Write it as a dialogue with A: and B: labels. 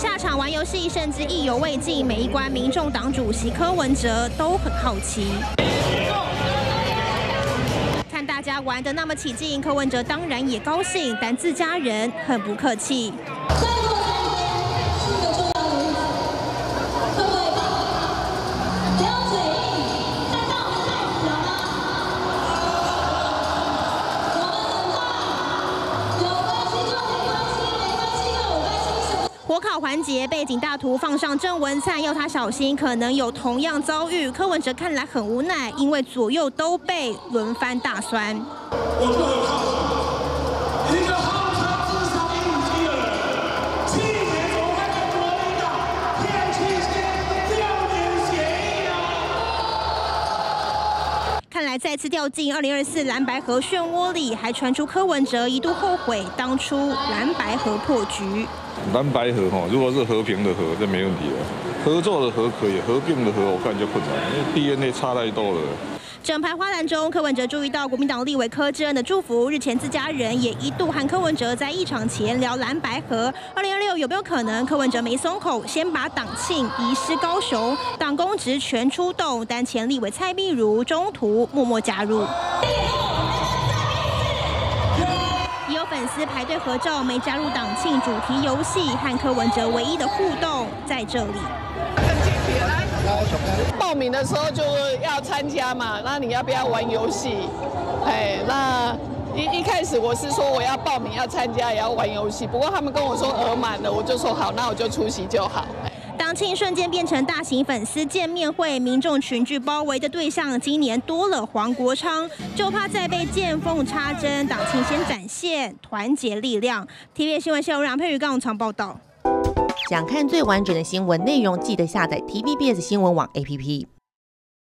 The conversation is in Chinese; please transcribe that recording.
A: 下场玩游戏，甚至意犹未尽。每一关，民众党主席柯文哲都很好奇。看大家玩的那么起劲，柯文哲当然也高兴，但自家人很不客气。考环节，背景大图放上郑文灿，要他小心，可能有同样遭遇。柯文哲看来很无奈，因为左右都被轮番大酸就很好奇，一个号称智商一五七的人，七年怎么会跟国民党天七签六年协议啊？看来再次掉进二零二四蓝白河漩涡里，还传出柯文哲一度后悔当初蓝白河破局。
B: 蓝白河哈，如果是和平的和，这没问题了。合作的和可以，合并的和我看就困难，因为 DNA 差太多了。
A: 整排花篮中，柯文哲注意到国民党立委柯志恩的祝福。日前自家人也一度和柯文哲在一场前聊蓝白河。二零二六有没有可能柯文哲没松口，先把党庆移师高雄，党公职全出动，但前立委蔡碧如中途默默加入。粉丝排队合照，没加入党庆主题游戏，和柯文哲唯一的互动在这里。
C: 报名的时候就要参加嘛，那你要不要玩游戏？哎，那一一开始我是说我要报名要参加，也要玩游戏，不过他们跟我说额满了，我就说好，那我就出席就好。
A: 党庆瞬间变成大型粉丝见面会，民众群聚包围的对象今年多了黄国昌，就怕再被见缝插针。党庆先展现团结力量。TVB 新闻线由杨佩瑜刚场报道。
D: 想看最完整的新闻内容，记得下载 TVBS 新闻网 APP。